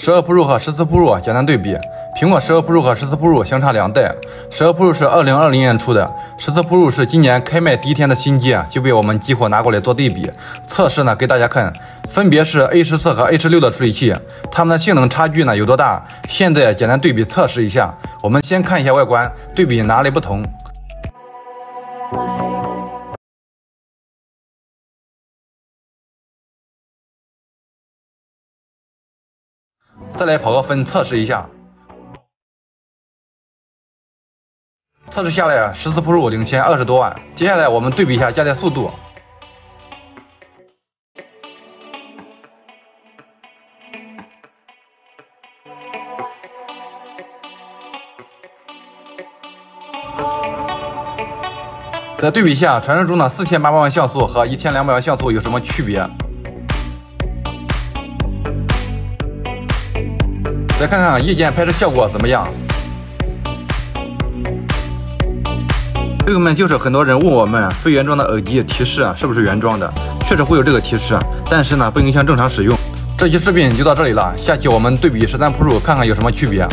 十二 Pro 和十四 Pro 简单对比，苹果十二 Pro 和十四 Pro 相差两代，十二 Pro 是二零二零年出的，十四 Pro 是今年开卖第一天的新机就被我们激活拿过来做对比测试呢，给大家看，分别是 A 十四和 A 十六的处理器，它们的性能差距呢有多大？现在简单对比测试一下，我们先看一下外观，对比哪里不同。再来跑个分测试一下，测试下来十四 Pro 领先二十多万。接下来我们对比一下加载速度，再对比一下传说中的四千八百万像素和一千两百万像素有什么区别？再看看夜间拍摄效果怎么样？朋友们就是很多人问我们非原装的耳机提示是不是原装的，确实会有这个提示，但是呢不影响正常使用。这期视频就到这里了，下期我们对比十三 Pro 看看有什么区别。